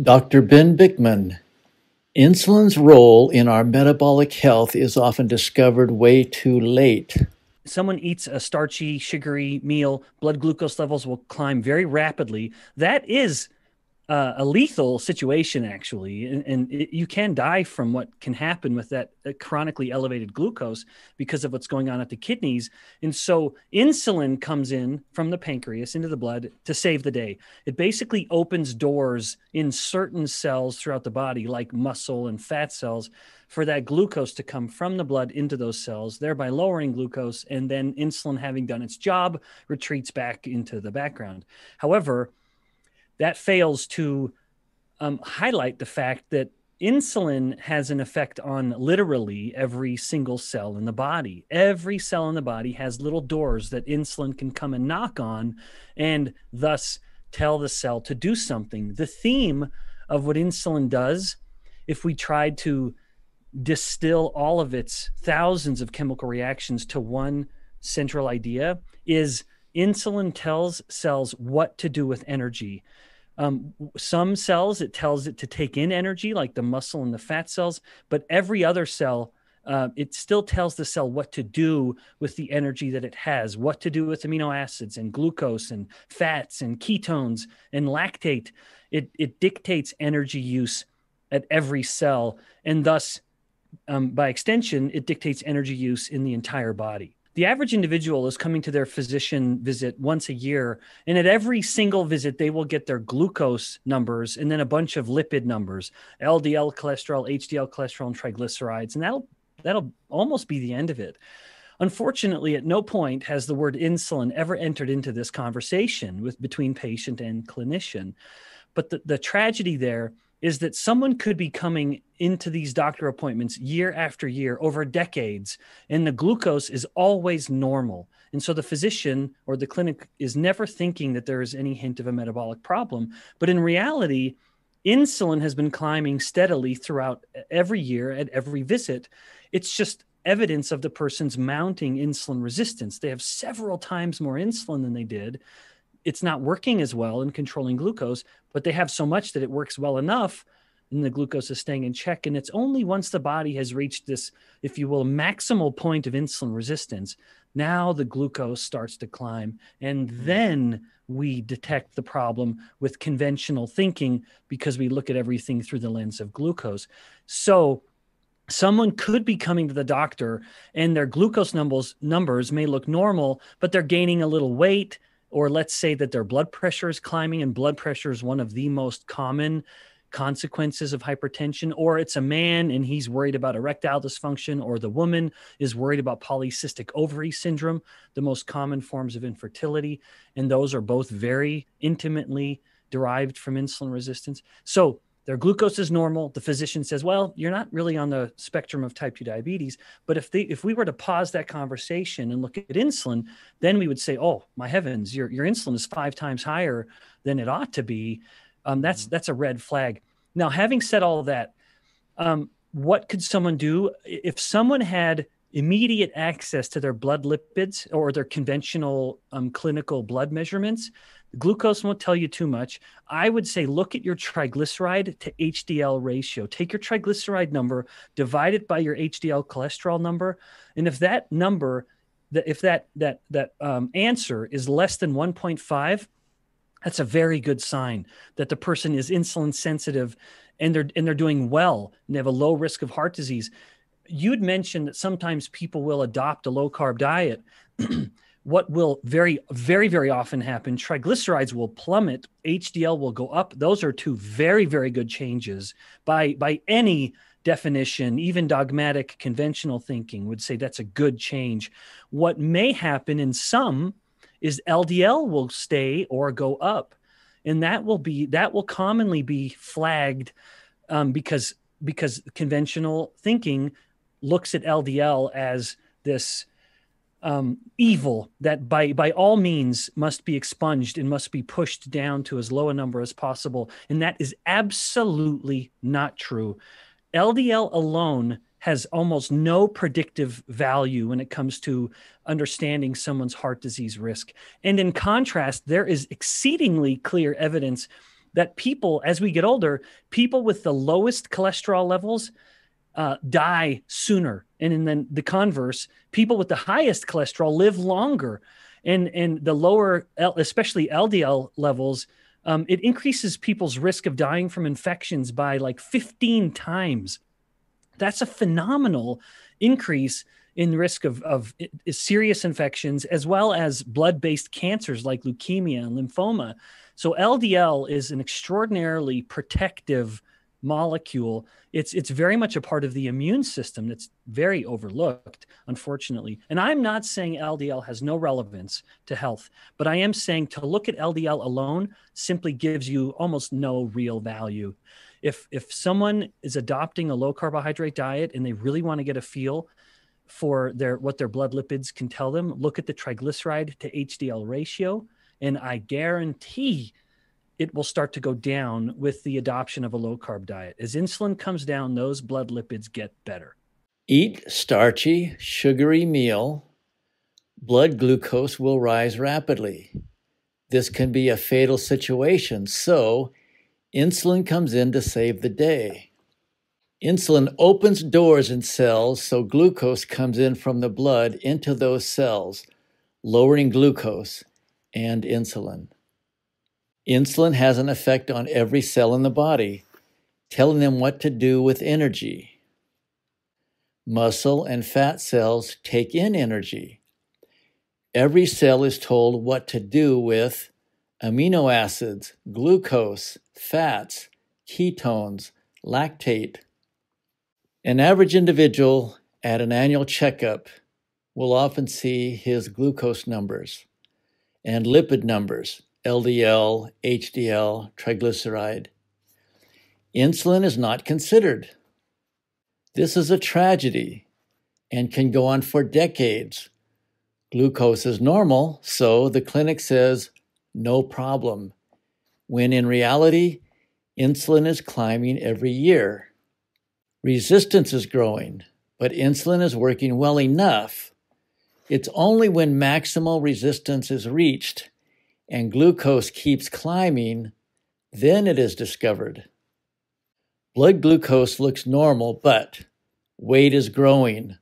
Dr. Ben Bikman. Insulin's role in our metabolic health is often discovered way too late. Someone eats a starchy, sugary meal, blood glucose levels will climb very rapidly. That is uh, a lethal situation actually and, and it, you can die from what can happen with that uh, chronically elevated glucose because of what's going on at the kidneys. And so insulin comes in from the pancreas into the blood to save the day. It basically opens doors in certain cells throughout the body like muscle and fat cells for that glucose to come from the blood into those cells thereby lowering glucose and then insulin having done its job retreats back into the background. However that fails to um, highlight the fact that insulin has an effect on literally every single cell in the body. Every cell in the body has little doors that insulin can come and knock on and thus tell the cell to do something. The theme of what insulin does, if we tried to distill all of its thousands of chemical reactions to one central idea, is insulin tells cells what to do with energy. Um, some cells, it tells it to take in energy, like the muscle and the fat cells, but every other cell, uh, it still tells the cell what to do with the energy that it has, what to do with amino acids and glucose and fats and ketones and lactate. It, it dictates energy use at every cell, and thus, um, by extension, it dictates energy use in the entire body the average individual is coming to their physician visit once a year and at every single visit they will get their glucose numbers and then a bunch of lipid numbers ldl cholesterol hdl cholesterol and triglycerides and that'll that'll almost be the end of it. Unfortunately at no point has the word insulin ever entered into this conversation with between patient and clinician. But the, the tragedy there is that someone could be coming into these doctor appointments year after year over decades, and the glucose is always normal. And so the physician or the clinic is never thinking that there is any hint of a metabolic problem. But in reality, insulin has been climbing steadily throughout every year at every visit. It's just evidence of the person's mounting insulin resistance. They have several times more insulin than they did it's not working as well in controlling glucose, but they have so much that it works well enough and the glucose is staying in check. And it's only once the body has reached this, if you will, maximal point of insulin resistance, now the glucose starts to climb. And hmm. then we detect the problem with conventional thinking because we look at everything through the lens of glucose. So, someone could be coming to the doctor and their glucose numbers numbers may look normal but they're gaining a little weight or let's say that their blood pressure is climbing and blood pressure is one of the most common consequences of hypertension or it's a man and he's worried about erectile dysfunction or the woman is worried about polycystic ovary syndrome the most common forms of infertility. And those are both very intimately derived from insulin resistance. So their glucose is normal. The physician says well you're not really on the spectrum of type 2 diabetes. But if they if we were to pause that conversation and look at insulin then we would say oh my heavens your, your insulin is five times higher than it ought to be um, that's mm-hmm. that's a red flag now having said all that um, what could someone do if someone had immediate access to their blood lipids or their conventional um, clinical blood measurements Glucose won't tell you too much. I would say look at your triglyceride to HDL ratio. Take your triglyceride number, divide it by your HDL cholesterol number, and if that number, if that that that um, answer is less than 1.5, that's a very good sign that the person is insulin sensitive, and they're and they're doing well and they have a low risk of heart disease. You'd mentioned that sometimes people will adopt a low carb diet. what will very, very, very often happen triglycerides will plummet, HDL will go up. Those are two very, very good changes by, by any definition, even dogmatic conventional thinking would say that's a good change. What may happen in some is LDL will stay or go up. And that will be that will commonly be flagged um, because because conventional thinking looks at LDL as this um, evil that by by all means must be expunged and must be pushed down to as low a number as possible and that is absolutely not true ldl alone has almost no predictive value when it comes to understanding someone's heart disease risk and in contrast there is exceedingly clear evidence that people, as we get older, people with the lowest cholesterol levels uh, die sooner. And then the converse, people with the highest cholesterol live longer. And, and the lower, especially LDL levels, um, it increases people's risk of dying from infections by like 15 times. That's a phenomenal increase in risk of, of serious infections as well as blood based cancers like leukemia and lymphoma. So, LDL is an extraordinarily protective molecule. It's, it's very much a part of the immune system that's very overlooked, unfortunately. And I'm not saying LDL has no relevance to health, but I am saying to look at LDL alone simply gives you almost no real value. If, if someone is adopting a low carbohydrate diet and they really want to get a feel for their what their blood lipids can tell them. Look at the triglyceride to HDL ratio, and I guarantee it will start to go down with the adoption of a low carb diet. As insulin comes down, those blood lipids get better. Eat starchy, sugary meal. Blood glucose will rise rapidly. This can be a fatal situation, so insulin comes in to save the day. Insulin opens doors in cells so glucose comes in from the blood into those cells, lowering glucose and insulin. Insulin has an effect on every cell in the body, telling them what to do with energy. Muscle and fat cells take in energy. Every cell is told what to do with amino acids, glucose, fats, ketones, lactate, an average individual at an annual checkup will often see his glucose numbers and lipid numbers LDL, HDL, triglyceride. Insulin is not considered. This is a tragedy and can go on for decades. Glucose is normal, so the clinic says no problem, when in reality, insulin is climbing every year. Resistance is growing, but insulin is working well enough. It's only when maximal resistance is reached and glucose keeps climbing, then it is discovered. Blood glucose looks normal, but weight is growing,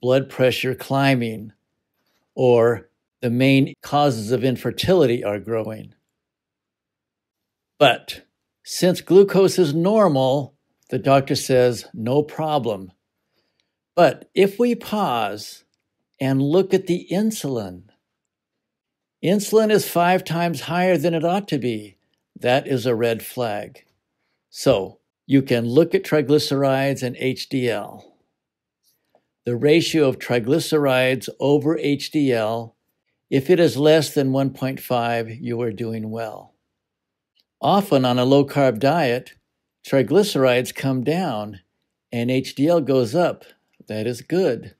blood pressure climbing, or the main causes of infertility are growing. But since glucose is normal, the doctor says, no problem. But if we pause and look at the insulin, insulin is five times higher than it ought to be. That is a red flag. So you can look at triglycerides and HDL. The ratio of triglycerides over HDL, if it is less than 1.5, you are doing well. Often on a low carb diet, triglycerides come down and HDL goes up. That is good.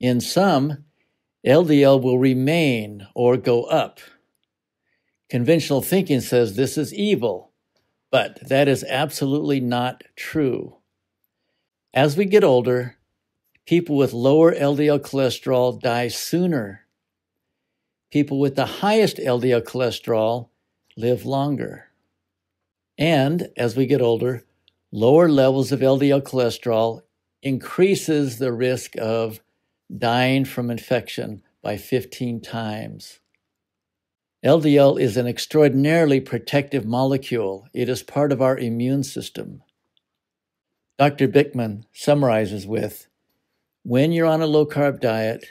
In some, LDL will remain or go up. Conventional thinking says this is evil, but that is absolutely not true. As we get older, people with lower LDL cholesterol die sooner. People with the highest LDL cholesterol live longer. And as we get older, lower levels of LDL cholesterol increases the risk of dying from infection by 15 times. LDL is an extraordinarily protective molecule. It is part of our immune system. Dr. Bikman summarizes with When you're on a low carb diet,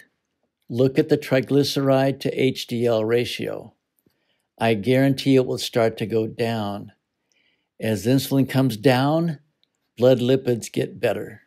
look at the triglyceride to HDL ratio. I guarantee it will start to go down. As insulin comes down, blood lipids get better.